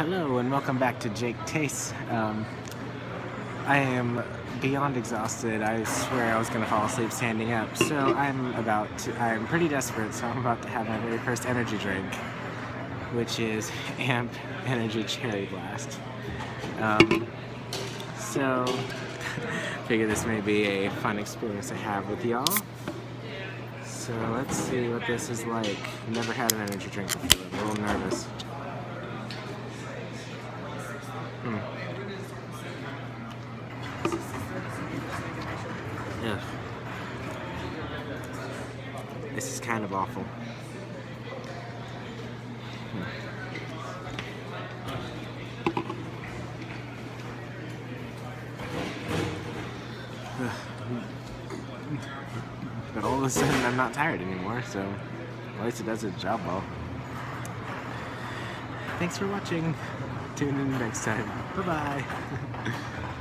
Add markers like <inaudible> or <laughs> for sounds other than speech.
Hello and welcome back to Jake Tastes. Um, I am beyond exhausted. I swear I was going to fall asleep standing up. So I'm about to, I'm pretty desperate, so I'm about to have my very first energy drink, which is AMP Energy Cherry Blast. Um, so, <laughs> figure this may be a fun experience to have with y'all. So let's see what this is like. Never had an energy drink before. I'm a little nervous. Hmm. Ugh. This is kind of awful. <sighs> But all of a sudden, I'm not tired anymore, so at least it does its job well. Thanks for watching. Tune in next time. Bye bye. <laughs>